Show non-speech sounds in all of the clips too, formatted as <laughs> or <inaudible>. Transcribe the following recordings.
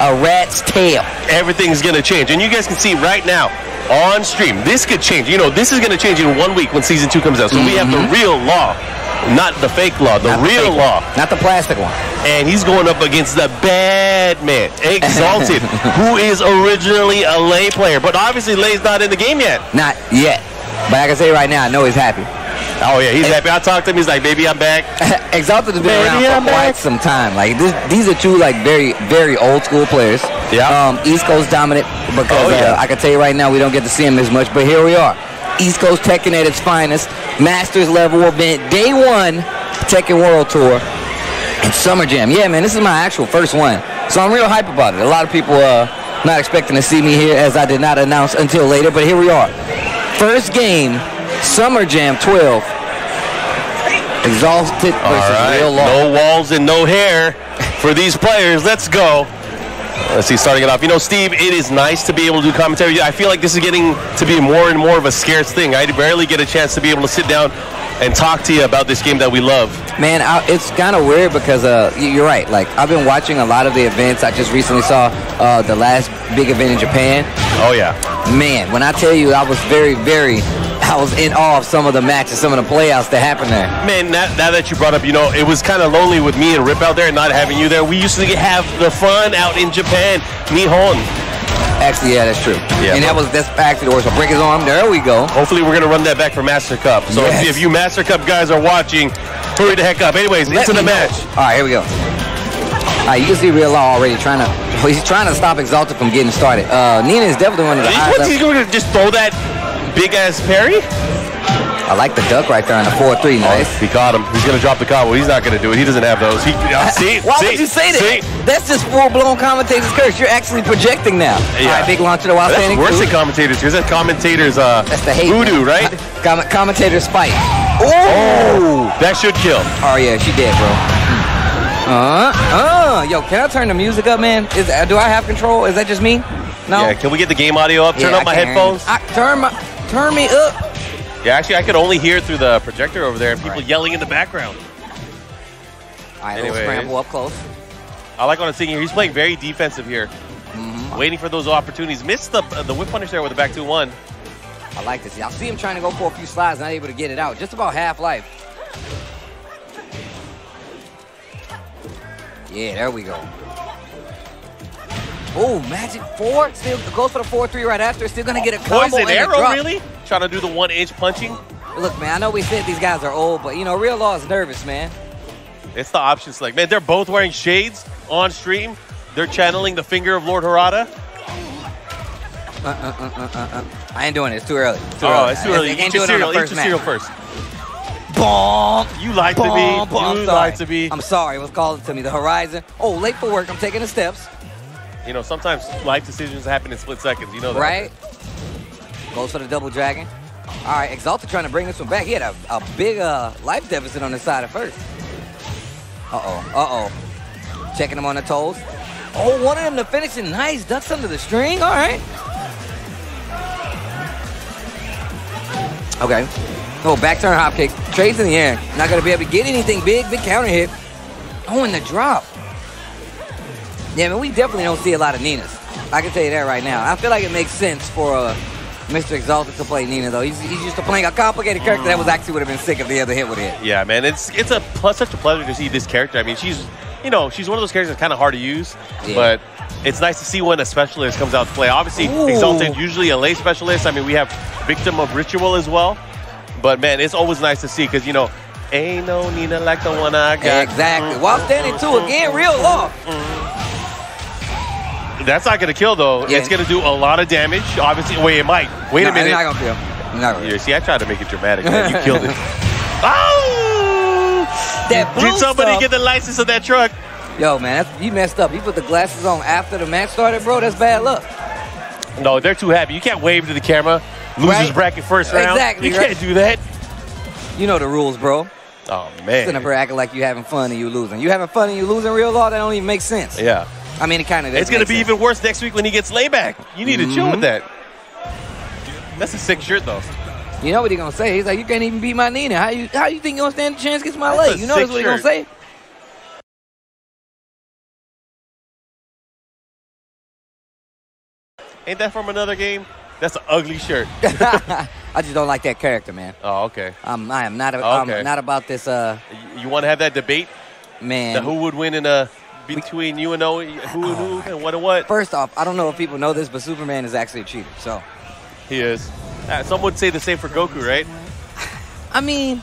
a rat's tail. Everything's gonna change, and you guys can see right now on stream. This could change. You know, this is gonna change in one week when season two comes out. So we have the real law, not the fake law, the Mm-hmm. Not real fake law. one, Not the plastic one. and he's going up against the bad man, Exalted, <laughs> who is originally a Lei player, but obviously Lei's not in the game yet. Not yet. But I can say right now, I know he's happy. Oh yeah, he's happy. I talked to him. He's like, "Baby, I'm back." <laughs> Exalted has been Baby, around I'm for quite back. some time. Like this, these are two like very, very old school players. Yeah. Um, East Coast dominant because Oh, yeah. uh, I can tell you right now we don't get to see him as much, but here we are. East Coast Tekken at its finest, Masters level event, day one, Tekken World Tour, and Summer Jam. Yeah, man, this is my actual first one, so I'm real hype about it. A lot of people uh, not expecting to see me here as I did not announce until later, but here we are. First game, Summer Jam 12. Exalted versus All right, Real Law. no walls and no hair for these players. Let's go. Let's see, starting it off. You know, Steve, it is nice to be able to do commentary. I feel like this is getting to be more and more of a scarce thing. I barely get a chance to be able to sit down and talk to you about this game that we love. Man, I, it's kind of weird because uh, you're right. Like I've been watching a lot of the events. I just recently saw uh, the last big event in Japan. Oh yeah. Man, when I tell you, I was very, very, I was in awe of some of the matches, some of the playouts that happened there. Man, now, now that you brought up, you know, it was kind of lonely with me and Rip out there and not having you there. We used to have the fun out in Japan. Nihon. Actually, yeah, that's true. Yeah. And that was that's actually the worst. So break his arm. There we go. Hopefully, we're going to run that back for Master Cup. So Yes. if, if you Master Cup guys are watching, hurry the heck up. Anyways, Let into the know. match. All right, here we go. All right, you can see Real Law already trying to. <laughs> He's trying to stop Exalted from getting started. Uh, Nina is definitely one of the. What's he going to just throw that big ass parry? I like the duck right there on the four-three. Nice. He caught him. He's going to drop the combo. He's not going to do it. He doesn't have those. He, uh, <laughs> see? Why see, would you say that? See? That's just full-blown commentator's curse. You're actually projecting now. Yeah. All right, big launch to the That's standing. worse two. than commentators because that's commentators uh, That's the hate. voodoo, right? <laughs> Com- commentator spite. Oh, that should kill. Oh yeah, she did, bro. Uh, uh, yo, can I turn the music up, man? Is uh, do I have control? Is that just me? No. Yeah, can we get the game audio up? Turn Yeah, up my can. headphones. I, turn my, turn me up. Yeah, actually, I could only hear through the projector over there and people Right. yelling in the background. All right, Anyways. scramble up close. I like what I'm seeing here. He's playing very defensive here, Mm-hmm. waiting for those opportunities. Missed the uh, the whip punish there with the back two one. I like this. Y'all see him trying to go for a few slides, not able to get it out. Just about half life. Yeah, there we go. Oh, Magic 4 still goes for the 4-3 right after. Still gonna get a combo Poison arrow, really? Trying to do the one inch punching. Look, man, I know we said these guys are old, but you know, Real Law is nervous, man. It's the option select. Man, they're both wearing shades on stream. They're channeling the finger of Lord Harada. I ain't doing it. It's too early. It's too Oh, early. it's too early. Eat can't your do it on cereal. the Eat first your cereal first. Bonk. You lied to me. Bonk, bonk. I'm You sorry. lied to me. I'm sorry. It was called to me. The horizon. Oh, late for work. I'm taking the steps. You know, sometimes life decisions happen in split seconds. You know that. Right? Goes for the double dragon. All right, Exalted trying to bring this one back. He had a, a big uh, life deficit on the side at first. Uh-oh, uh-oh. Checking him on the toes. Oh, one of them to finish it. Nice. Ducks under the string. All right. Okay. Oh, back turn hop kick. Trades in the air. Not going to be able to get anything big. Big counter hit. Oh, and the drop. Yeah, man, we definitely don't see a lot of Ninas. I can tell you that right now. I feel like it makes sense for uh, Mr. Exalted to play Nina, though. He's, he's used to playing a complicated character that was actually would have been sick if the other hit would hit. Yeah, man. It's it's a plus, such a pleasure to see this character. I mean, she's you know she's one of those characters that's kind of hard to use, Yeah. but it's nice to see when a specialist comes out to play. Obviously, Ooh. Exalted usually a Lei specialist. I mean, we have Victim of Ritual as well, but man, it's always nice to see because you know. Ain't no Nina like the one I got. Exactly. While standing two again, real law. That's not gonna kill though. Yeah. It's gonna do a lot of damage. Obviously, wait, it might. Wait No, a minute. He's not gonna feel. He's not gonna feel. see, I tried to make it dramatic. Man. You killed it. <laughs> oh! That blue Did somebody stuff- get the license of that truck? Yo, man, you messed up. You put the glasses on after the match started, bro. That's bad luck. No, they're too happy. You can't wave to the camera. Losers Right. bracket first round. Exactly, You right. can't do that. You know the rules, bro. Oh Sitting up man. here acting like you're having fun and you're losing. You having fun and you losing real law? That don't even make sense. Yeah. I mean, it kind of. It's gonna be even worse next week when he gets Lei back. You need to chill with that. That's a sick shirt though. You know what he's gonna say? He's like, you can't even beat my Nina. How you how you think you gonna stand a chance against my That's leg? You know that's what he's gonna say? Ain't that from another game? That's an ugly shirt. <laughs> I just don't like that character, man. oh, okay. I'm, I am not. A, Okay. I'm not about this. Uh, You, want to have that debate? man. The who would win in a between you and O, who and who and what and what? First off, I don't know if people know this, but Superman is actually a cheater. So, He is. Uh, some would say the same for Goku, right? <laughs> I mean,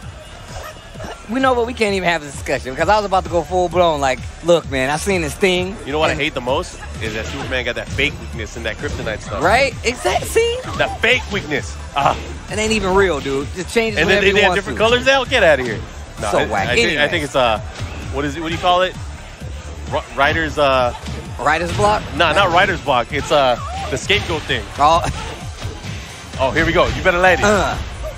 we know, but we can't even have this discussion because I was about to go full blown. Like, look, man, I seen this thing. You know what I hate the most is that Superman got that fake weakness and that kryptonite stuff. Right? Exactly. See, That fake weakness. Ah. it ain't even real, dude. Just change it And then they, they have different to. colors now. Get out of here. No, So I, whack. I, think, I think it's uh, what is it? What do you call it? R- writer's uh, Writer's block. no, not writer's block. It's uh, the scapegoat thing. Oh, <laughs> Oh, here we go. You better it. uh,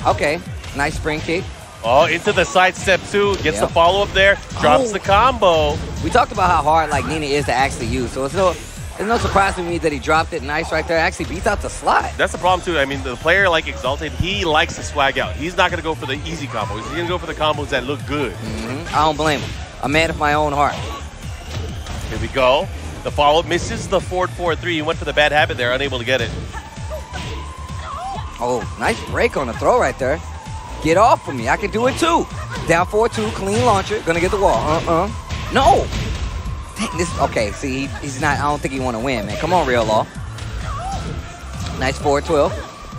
okay. Nice spring kick. Oh, into the side step two. Gets Yep. the follow up there. Drops Oh. the combo. We talked about how hard like Nina is to actually use, so it's no, it's no surprise to me that he dropped it nice right there. Actually beats out the slide. That's the problem too. I mean, the player like Exalted, he likes to swag out. He's not gonna go for the easy combos. He's gonna go for the combos that look good. Mhm. I don't blame him. A man of my own heart. Here we go. The follow up misses the forward four three. He went for the bad habit there, unable to get it. Oh, nice break on the throw right there. Get off of me. I can do it too. Down 4-2, clean launcher. Gonna get the wall. Uh-uh. No. Dang, this, okay, see, he, he's not, I don't think he want to win, man. Come on, Real Law. Nice 4-12.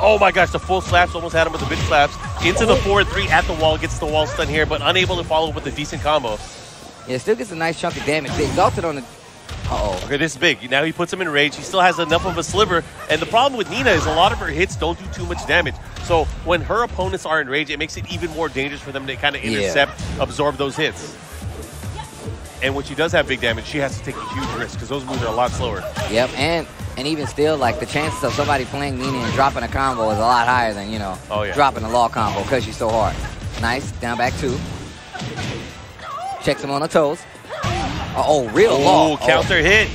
Oh my gosh, the full slaps almost had him with the big slaps. Into the forward three at the wall, gets the wall stun here, but unable to follow with a decent combo. Yeah, still gets a nice chunk of damage. They exalted on the, uh-oh. Okay, this is big. Now he puts him in rage. He still has enough of a sliver. And the problem with Nina is a lot of her hits don't do too much damage. So when her opponents are in rage, it makes it even more dangerous for them to kind of Yeah. intercept, absorb those hits. And when she does have big damage, she has to take a huge risk because those moves are a lot slower. Yep, and and even still, like the chances of somebody playing Nina and dropping a combo is a lot higher than you know Oh, yeah. dropping a law combo because she's so hard. Nice, down back two. Checks him on the toes. Oh, real law. Oh, counter hit.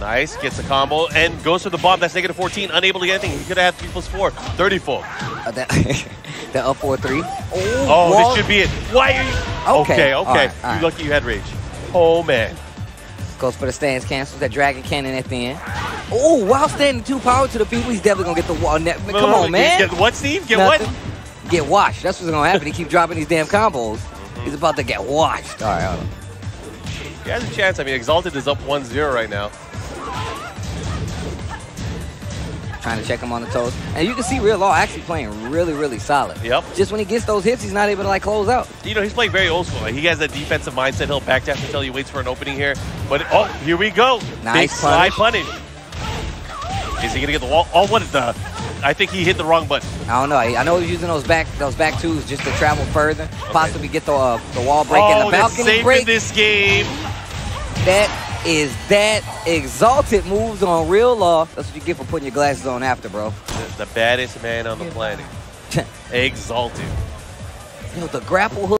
Nice, gets a combo and goes for the bomb. That's negative 14, unable to get anything. He could have had 3 plus 4, 30 full. Oh, uh, that, <laughs> that up four three. Oh, Oh, wall- this should be it. Why are you? Okay, okay. okay. right, all right. You lucky you had rage. Oh, man. Goes for the stance cancels. That dragon cannon at the end. Oh, while standing two power to the people, he's definitely gonna get the wall. Net. Come on, man. Get, what, Steve? Get Nothing. what? Get washed. That's what's gonna happen. He keep dropping these damn combos. He's about to get washed. All right, hold on. He has a chance. I mean, Exalted is up 1-0 right now. trying to check him on the toes. And you can see Real Law actually playing really, really solid. Yep. Just when he gets those hits, he's not able to like close out. You know, he's playing very old school. Like, he has that defensive mindset. He'll back down until he waits for an opening here. But, oh, here we go. Nice Big punish. punish. Is he going to get the wall? Oh, what the... I think he hit the wrong button. I don't know. I know he's using those back those back twos just to travel further, possibly get the uh, the wall break and oh, the that's balcony safe break. this game. That is that exalted moves on Real Law. That's what you get for putting your glasses on after, bro. The, the baddest man on the planet. <laughs> Exalted. Yo, the grapple hook.